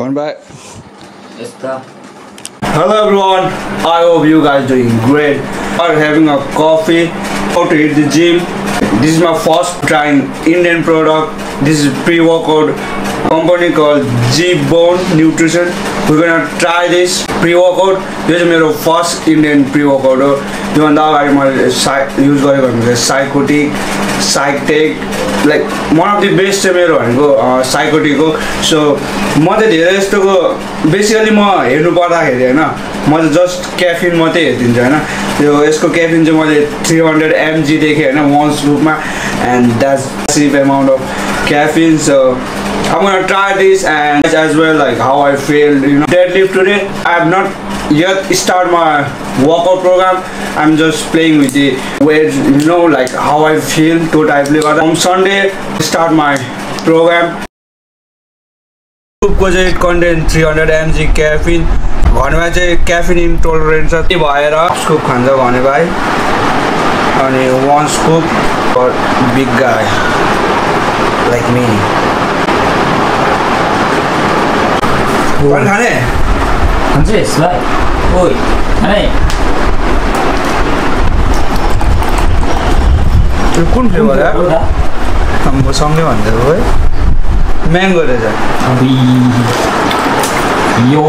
One back. Esta. Hello everyone, I hope you guys doing great. Are having a coffee or to hit the gym. This is my first trying Indian product. This is pre-workout company called G Bone Nutrition. We're gonna try this pre-workout. यो चाहिँ मेरो first Indian प्रिवर्कआउट हो योभन्दा अगाडि मैले साइ युज गरेको भनेको psychotic like one of the best चाहिँ मेरो भनेको साइकोटिक सो म चाहिँ धेरै जस्तोको बेसिकली म हेर्नु पर्दाखेरि होइन म चाहिँ जस्ट क्याफिन मात्रै हेरिदिन्छु होइन। त्यो यसको क्याफिन चाहिँ मैले थ्री हन्ड्रेड एमजी देखेँ होइन one स्कुपमा and that's sip amount of caffeine so I'm gonna try this and as well like how I feel you know deadlift today I have yet start my workout program I'm just playing with the weights you know like how I feel to type on Sunday start my program ग्रुपको चाहिँ content three hundred mg caffeine घरमा चाहिँ caffeine इन्टोलरेन्ट छ त्यही भएर scoop खान्छ भने भाइ अनि one scoop big guy like me खाने खान्छे यसलाई ओइ खाने त्यो कुन फ्लेभर हो म सँगै भन्दै है म्याङ्गो रहेछ यो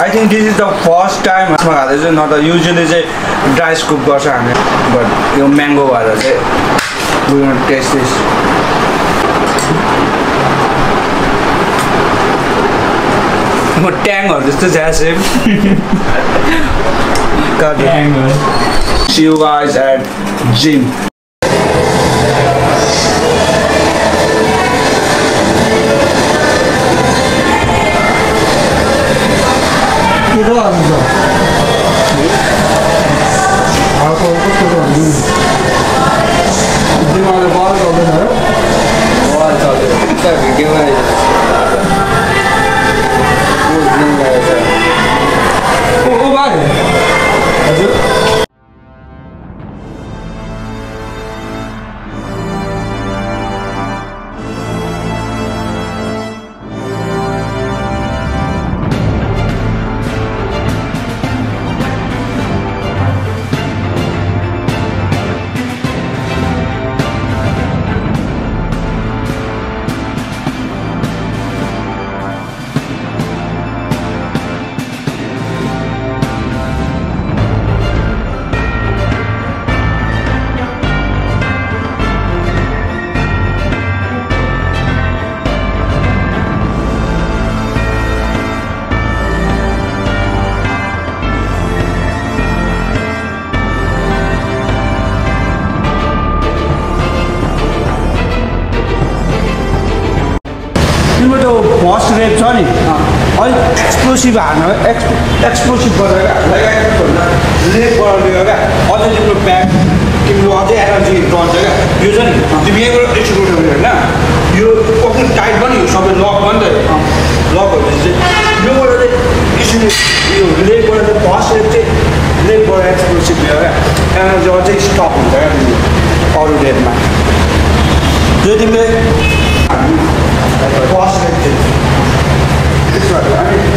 I think this is the first time यसमा खाँदैछु न त युजली चाहिँ ड्राई स्कुप गर्छ हामी बट यो म्याङ्गो भएर चाहिँ टेस्ट दिस म ट्याङहरू जस्तो झ्यासेम See you guys at explosive horn ex explosive गरेर क्या लेगबाट लियो क्या अझै तिम्रो ब्याक तिम्रो अझै एनर्जी रहन्छ क्या यो नि तिमी यहीँबाट एक्सप्लोड गऱ्यो होइन यो कति टाइट पनि यो सबै लक पनि त लक भएपछि चाहिँ योबाट चाहिँ यसरी यो लेगबाट चाहिँ फर्स्ट रेप चाहिँ लेगबाट एक्सप्लोसिभ लियो क्या एनर्जी अझै स्टप हुन्छ क्या तिम्रो अरू रेपमा त्यो तिमीले फर्स्ट रेप चाहिँ त्यसो भएर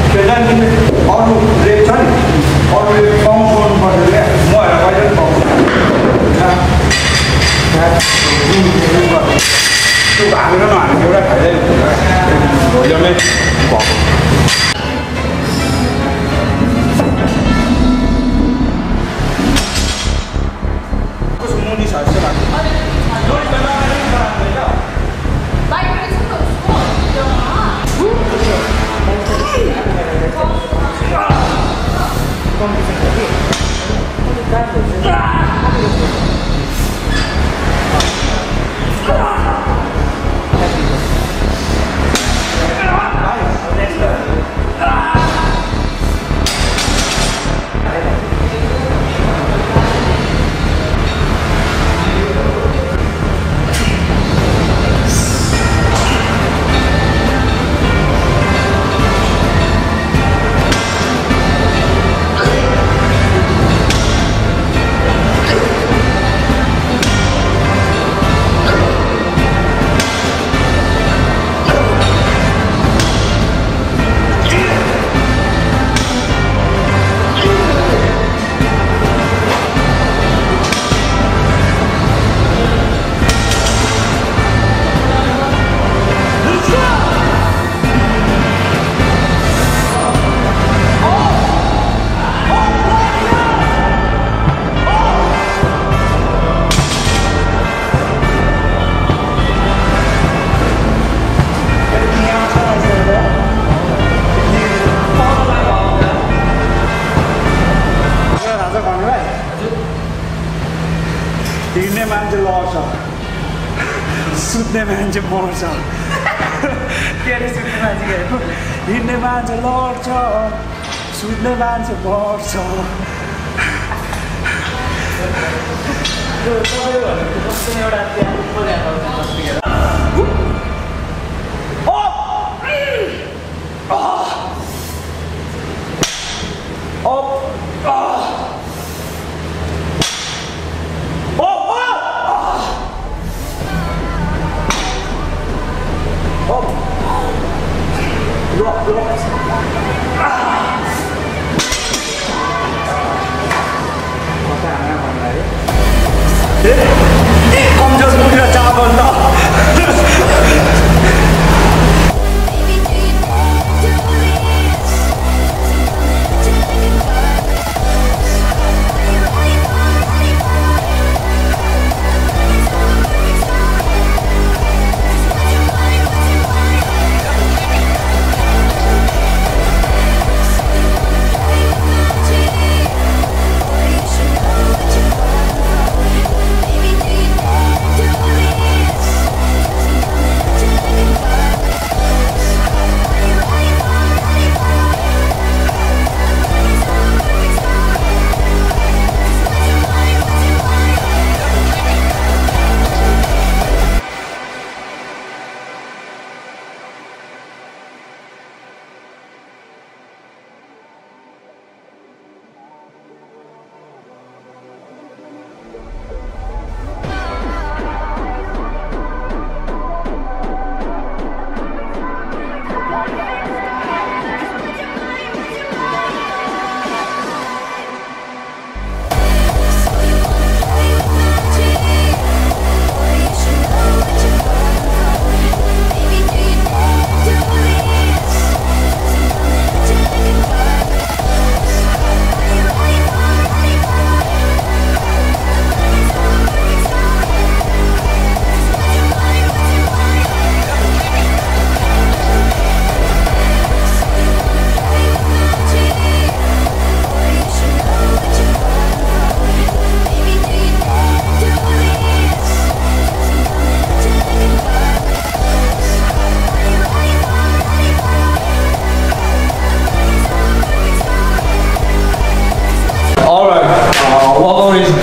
है हिँड्ने मान्छे लड्छ सुत्ने मान्छे मर्छ के अरे सुत्ने मान्छे हिँड्ने मान्छे लड्छ सुत्ने मान्छे मर्छ एउटा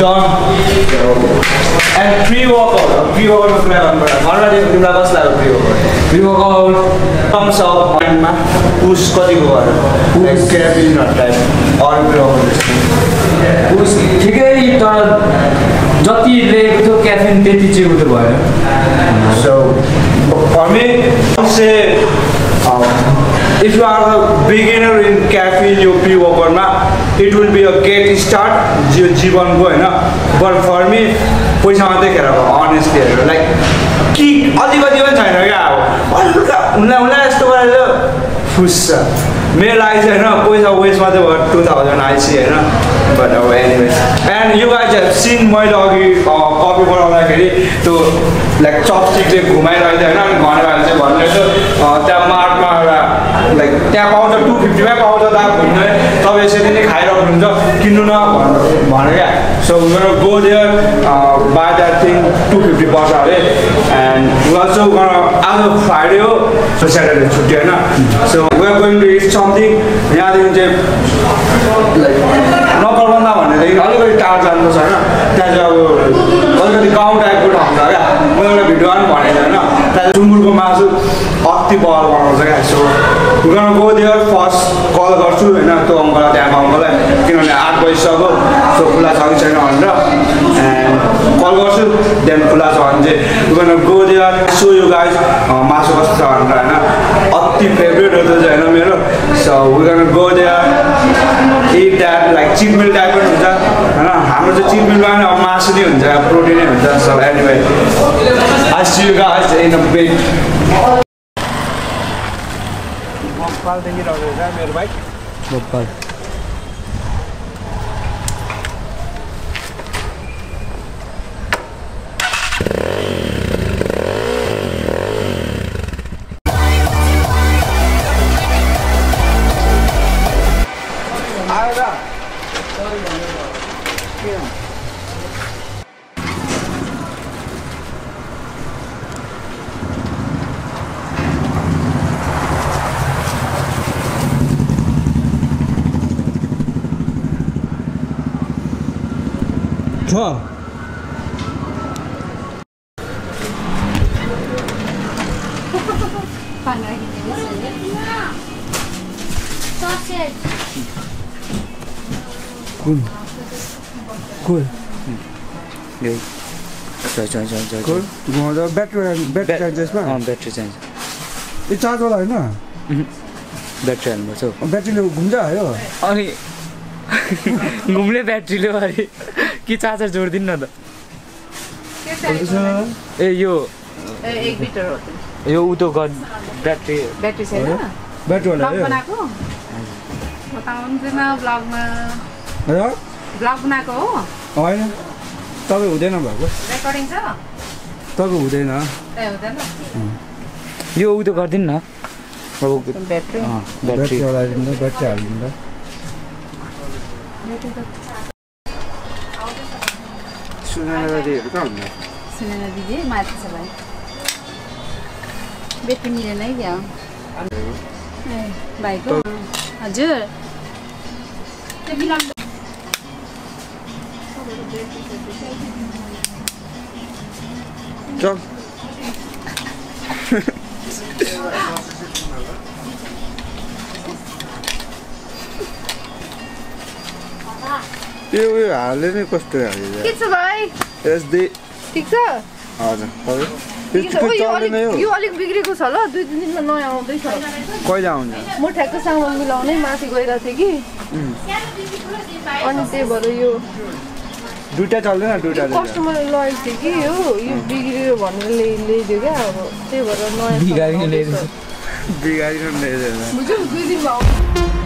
workout is done. And pre-workout, pre-workout कुरा गर्नुपर्छ घरमा चाहिँ तिमीलाई कस्तो लाग्यो pre-workout? प्रिवर्कआउट कम्स अप माइन्डमा पुस कतिको भयो क्याबिन टाइप अरू pre-workout उस ठिकै तर जति लिएको थियो क्याफिन त्यति चाहिँ उयो भएन So, for me, I'll say, um, if you are a beginner in caffeine, यो pre-workoutमा it will be a get start. जी जीवनको होइन बट फर मी पैसा मात्रै खेर अनेस्टली हेरेर लाइक कि अलिकति पनि छैन क्या अब हल्का हुँदा हुँदा यस्तो गरेर फुस्छ मेरो लागि चाहिँ होइन पैसा वेस्ट मात्रै भयो टु थाउजन्ड आइसी होइन बट अब anyway and you guys have seen मैले अघि कपी बनाउँदाखेरि त्यो लाइक चपस्टिकले घुमाइरहेको थियो होइन अनि भने भाइले चाहिँ एउटा लाइक त्यहाँ पाउँछ टु फिफ्टीमै पाउँछ दा घुम्ने तपाईँ यसरी नै खाइरहनुहुन्छ। किन्नु न भन्नु भने क्या। सो मेरो go there by that thing to fifty पर्छ अरे एन्ड अल्सो आज फ्राइडे हो सो स्याटरडे छुट्टी होइन so we are going to it something यहाँदेखि चाहिँ लाइक नकरबन्दा भनेदेखि अलिकति टाढो जानुपर्छ होइन त्यहाँ चाहिँ अब अलिकति गाउँ टाइपको ठाउँ छ क्या? म एउटा भिडियोमा पनि भनेको होइन त्यहाँ सुँगुरको मासु अति बल बनाउँछ क्या? सो गर्न गो देयर फर्स्ट कल गर्छु होइन त्यो अङ्कललाई त्यहाँको अङ्कललाई किनभने आठ बजिसक्यो सो खुला छ कि छैन भनेर कल गर्छु देन खुला छ भने चाहिँ गर्न गो देयर सो यो गाइज मासु कस्तो छ भनेर होइन अति फेभरेट हो त्यो चाहिँ होइन मेरो सो गर्न go there it like cheat meal type पनि हुन्छ होइन हाम्रो चाहिँ चिट मिलमा पनि अब मासु नै हुन्छ प्रोटिनै हुन्छ so anyway I see you guys in a bit Bhopal देखिए मेरे भाई भोपाल Yeah. छ। ब्याट्री ब्याट्री ब्याट्री यो चार्जवाला होइन? ब्याट्री हाल्नुपर्छ हौ ब्याट्रीले घुम्छ यो अनि घुम्ने ब्याट्रीले अरे कि चार्जर जोडिदिनु न त। ए यो एक लिटर हो यो उतो गर ब्याट्री। ब्याट्री छैन ब्याट्रीवाला ब्लग यो? बनाएको? बताउनुहुँदैन ब्लगमा। ब्लग बनाएको हो? होइन। तपाईँ हुँदैन भएको। रेकर्डिङ छ? तपाईँ हुँदैन। ए हुँदैन। यो उतो गरिदिनु न। अब ब्याट्री। ब्याट्री। ब्याट्री हालिदिँदा ब्याट्री हालिदिँदा कहाँ सुनेन दिदी माथि छ भाइ ब्याट्री मिलेन है क्या ए भाइको हजुर चल यो उयो हाले नै कस्तो हाल्यो के छ भाइ एसडी ठिक छ हजुर यो अलिक यो यो अलिक बिग्रेको छ ल दुई तिन दिनमा नयाँ आउँदैछ कहिले आउँछ म ठ्याक्क सामान मिलाउनै माथि गइरहेको थिएँ कि अनि त्यही भएर यो दुइटा चल्दैन दुइटा कस्टमर लगेको थियो कि हो यो बिग्रियो भनेर ल्याइ ल्याइदियो क्या अब त्यही भएर नयाँ बिगारी सामान ल्याइदिन्छ। आउँदैछ। बिगारिकन ल्याइदिएन बुझ्यौ दुई दिनमा आउँछ